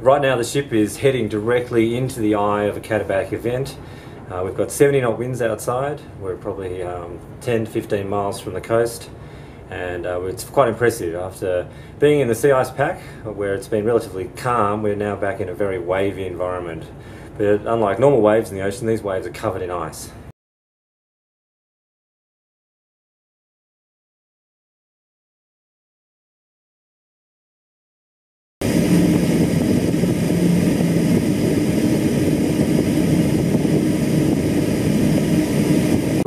Right now the ship is heading directly into the eye of a katabatic event. Uh, we've got 70 knot winds outside. We're probably um, 10 to 15 miles from the coast and uh, it's quite impressive. After being in the sea ice pack, where it's been relatively calm, we're now back in a very wavy environment. But unlike normal waves in the ocean, these waves are covered in ice.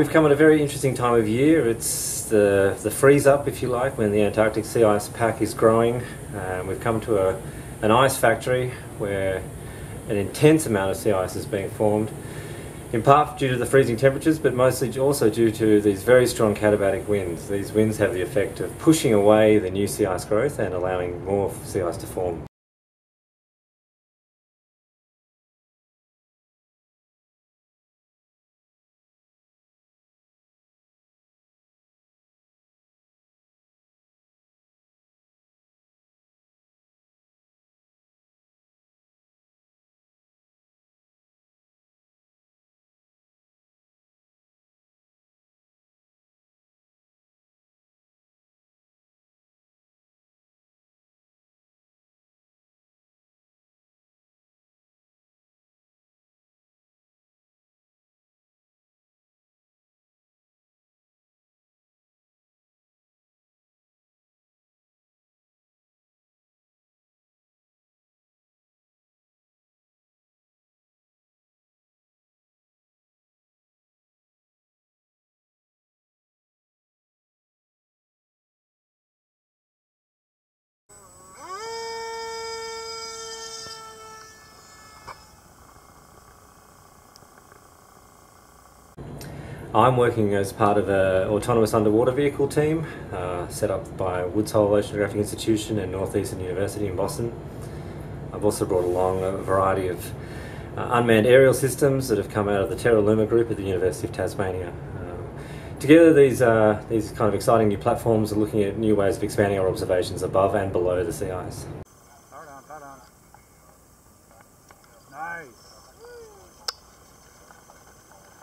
We've come at a very interesting time of year. It's the, the freeze up, if you like, when the Antarctic sea ice pack is growing. Um, we've come to a, an ice factory where an intense amount of sea ice is being formed, in part due to the freezing temperatures, but mostly also due to these very strong katabatic winds. These winds have the effect of pushing away the new sea ice growth and allowing more sea ice to form. I'm working as part of an autonomous underwater vehicle team uh, set up by Woods Hole Oceanographic Institution and Northeastern University in Boston. I've also brought along a variety of uh, unmanned aerial systems that have come out of the Terra Luma group at the University of Tasmania. Uh, together, these, uh, these kind of exciting new platforms are looking at new ways of expanding our observations above and below the sea ice. Nice.